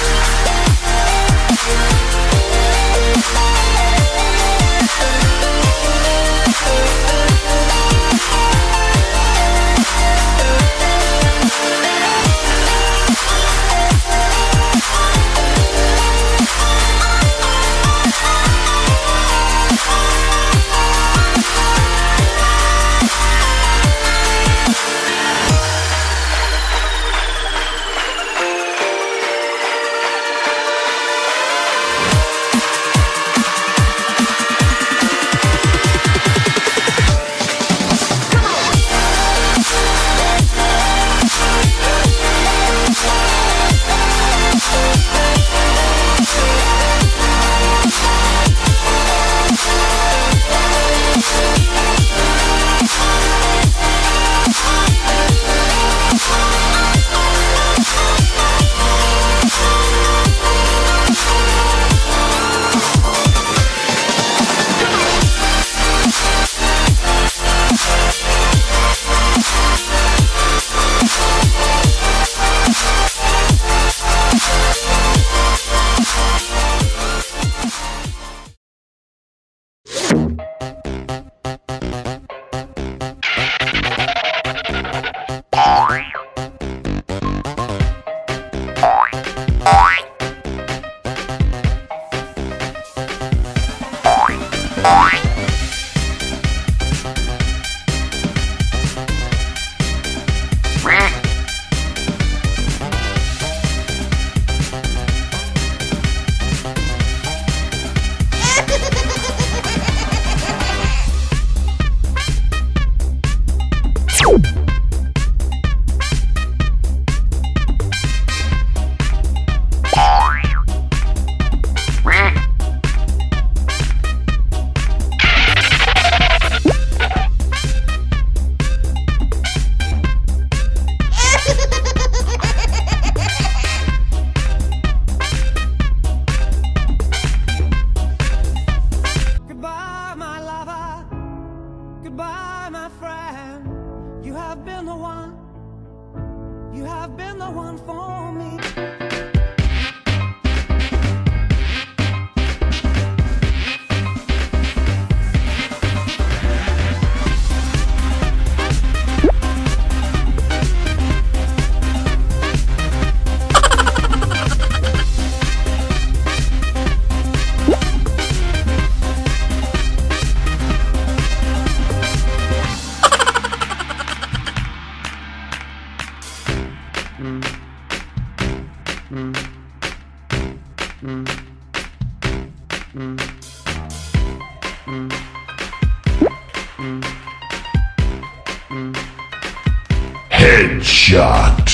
We'll Bye. Goodbye, my friend. You have been the one. You have been the one for me. Headshot.